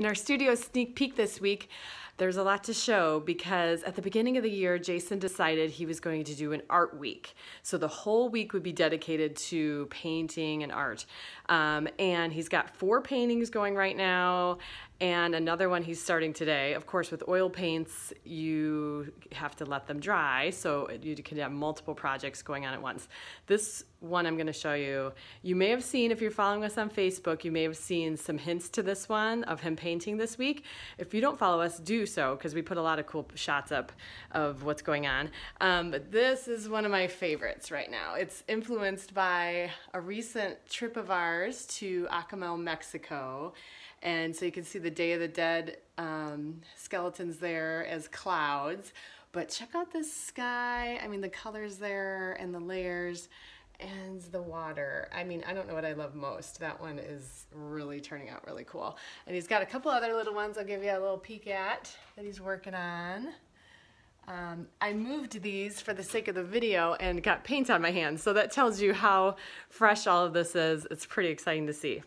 In our studio sneak peek this week, there's a lot to show because at the beginning of the year, Jason decided he was going to do an art week. So the whole week would be dedicated to painting and art. Um, and he's got four paintings going right now and another one he's starting today. Of course, with oil paints, you have to let them dry, so you can have multiple projects going on at once. This one I'm gonna show you, you may have seen, if you're following us on Facebook, you may have seen some hints to this one of him painting this week. If you don't follow us, do so, because we put a lot of cool shots up of what's going on. Um, but this is one of my favorites right now. It's influenced by a recent trip of ours to Akumal, Mexico. And so you can see the Day of the Dead um, skeletons there as clouds. But check out this sky. I mean, the colors there and the layers and the water. I mean, I don't know what I love most. That one is really turning out really cool. And he's got a couple other little ones I'll give you a little peek at that he's working on. Um, I moved these for the sake of the video and got paint on my hands. So that tells you how fresh all of this is. It's pretty exciting to see.